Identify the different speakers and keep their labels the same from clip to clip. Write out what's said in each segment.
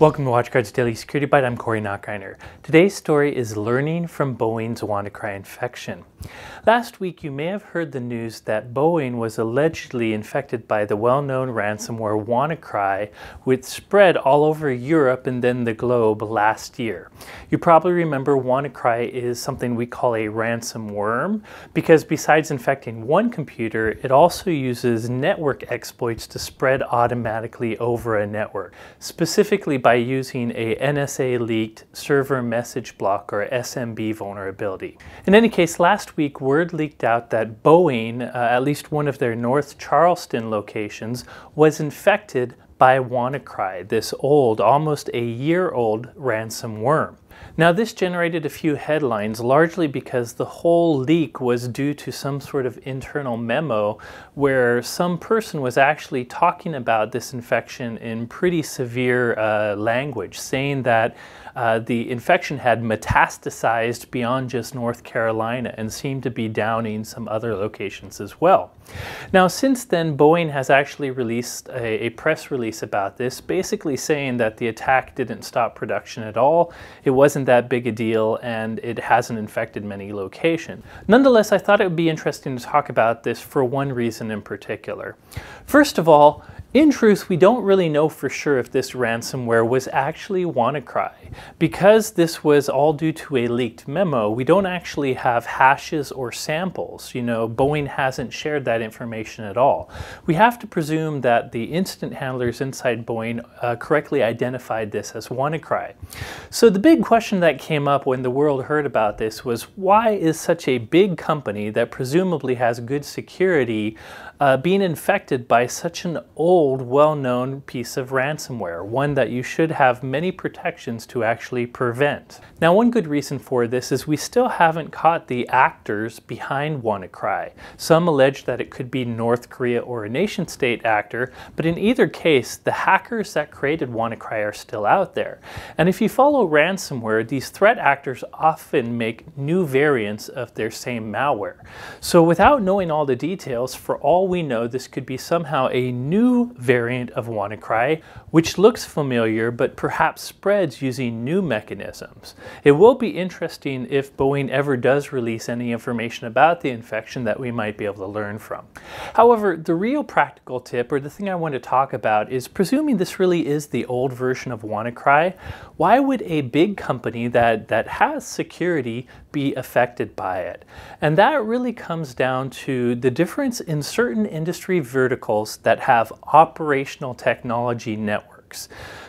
Speaker 1: Welcome to WatchGuard's Daily Security Byte. I'm Corey Nachreiner. Today's story is learning from Boeing's WannaCry infection. Last week, you may have heard the news that Boeing was allegedly infected by the well-known ransomware WannaCry, which spread all over Europe and then the globe last year. You probably remember WannaCry is something we call a ransom worm because besides infecting one computer, it also uses network exploits to spread automatically over a network, specifically by using a NSA leaked server message block or SMB vulnerability. In any case, last week word leaked out that Boeing, uh, at least one of their North Charleston locations, was infected by WannaCry, this old, almost a year old ransom worm. Now this generated a few headlines largely because the whole leak was due to some sort of internal memo where some person was actually talking about this infection in pretty severe uh, language, saying that uh, the infection had metastasized beyond just North Carolina and seemed to be downing some other locations as well. Now, since then, Boeing has actually released a, a, press release about this, basically saying that the attack didn't stop production at all, it wasn't that big a deal, and it hasn't infected many locations. Nonetheless, I thought it would be interesting to talk about this for one reason in particular. First of all, in truth, we don't really know for sure if this ransomware was actually WannaCry. Because this was all due to a leaked memo, we don't actually have hashes or samples. You know, Boeing hasn't shared that information at all. We have to presume that the incident handlers inside Boeing uh, correctly identified this as WannaCry. So the big question that came up when the world heard about this was why is such a big company that presumably has good security uh, being infected by such an old, well-known piece of ransomware, one that you should have many protections to actually prevent. Now, one good reason for this is we still haven't caught the actors behind WannaCry. Some allege that it could be North Korea or a nation-state actor, but in either case, the hackers that created WannaCry are still out there. And if you follow ransomware, these threat actors often make new variants of their same malware. So without knowing all the details, for all we know, this could be somehow a new variant of WannaCry, which looks familiar but perhaps spreads using new mechanisms. It will be interesting if Boeing ever does release any information about the infection that we might be able to learn from. However, the real practical tip, or the thing I want to talk about, is presuming this really is the old version of WannaCry, why would a big company that, that has security be affected by it? And that really comes down to the difference in certain industry verticals that have operational technology networks.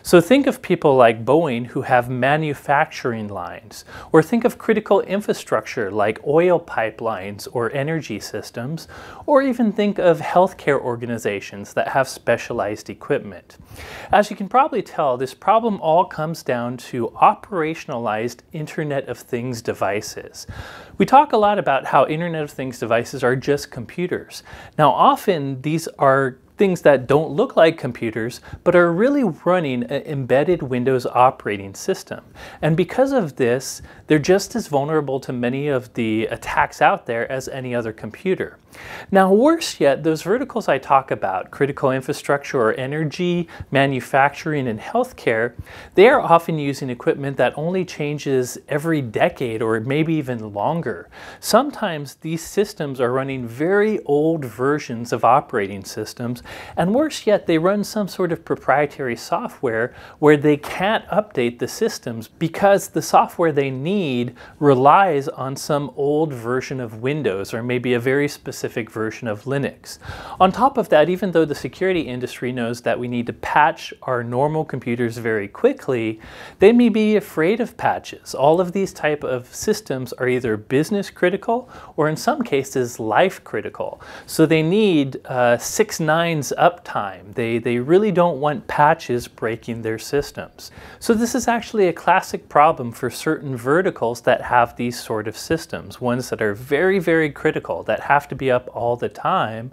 Speaker 1: So think of people like Boeing who have manufacturing lines, or think of critical infrastructure like oil pipelines or energy systems, or even think of healthcare organizations that have specialized equipment. As you can probably tell, this problem all comes down to operationalized Internet of Things devices. We talk a lot about how Internet of Things devices are just computers. Now often these are things that don't look like computers, but are really running an embedded Windows operating system. And because of this, they're just as vulnerable to many of the attacks out there as any other computer. Now, worse yet, those verticals I talk about, critical infrastructure or energy, manufacturing, and healthcare, they are often using equipment that only changes every decade or maybe even longer. Sometimes these systems are running very old versions of operating systems and worse yet, they run some sort of proprietary software where they can't update the systems because the software they need relies on some old version of Windows or maybe a very specific version of Linux. On top of that, even though the security industry knows that we need to patch our normal computers very quickly, they may be afraid of patches. All of these type of systems are either business critical or in some cases life critical. So they need uh, six nines uptime. They, they really don't want patches breaking their systems. So this is actually a classic problem for certain verticals that have these sort of systems, ones that are very, very critical, that have to be up all the time,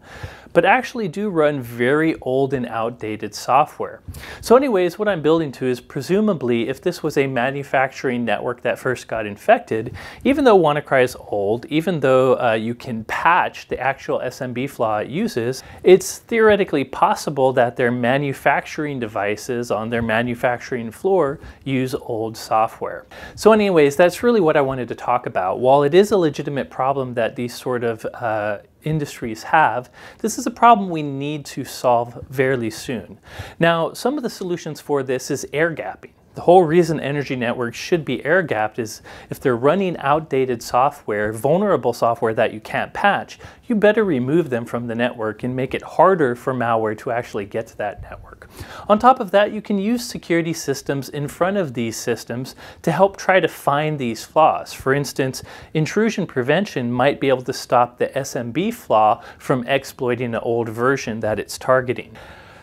Speaker 1: but actually do run very old and outdated software. So anyways, what I'm building to is presumably if this was a manufacturing network that first got infected, even though WannaCry is old, even though uh, you can patch the actual SMB flaw it uses, it's theoretically possible that their manufacturing devices on their manufacturing floor use old software. So anyways, that's really what I wanted to talk about. While it is a legitimate problem that these sort of uh, industries have, this is a problem we need to solve fairly soon. Now, some of the solutions for this is air gapping. The whole reason energy networks should be air gapped is if they're running outdated software, vulnerable software that you can't patch, you better remove them from the network and make it harder for malware to actually get to that network. On top of that, you can use security systems in front of these systems to help try to find these flaws. For instance, intrusion prevention might be able to stop the SMB flaw from exploiting an old version that it's targeting.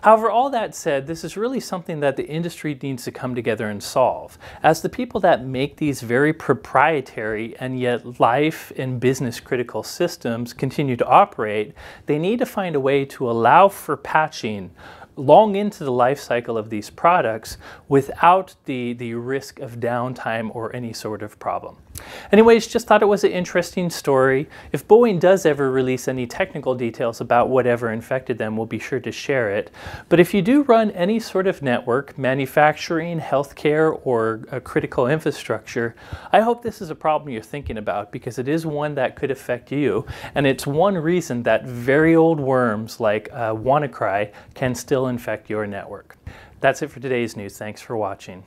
Speaker 1: However, all that said, this is really something that the industry needs to come together and solve. As the people that make these very proprietary and yet life and business critical systems continue to operate, they need to find a way to allow for patching long into the life cycle of these products without the, the risk of downtime or any sort of problem. Anyways, just thought it was an interesting story. If Boeing does ever release any technical details about whatever infected them, we'll be sure to share it. But if you do run any sort of network, manufacturing, healthcare, or a critical infrastructure, I hope this is a problem you're thinking about because it is one that could affect you. And it's one reason that very old worms like uh, WannaCry can still infect your network. That's it for today's news. Thanks for watching.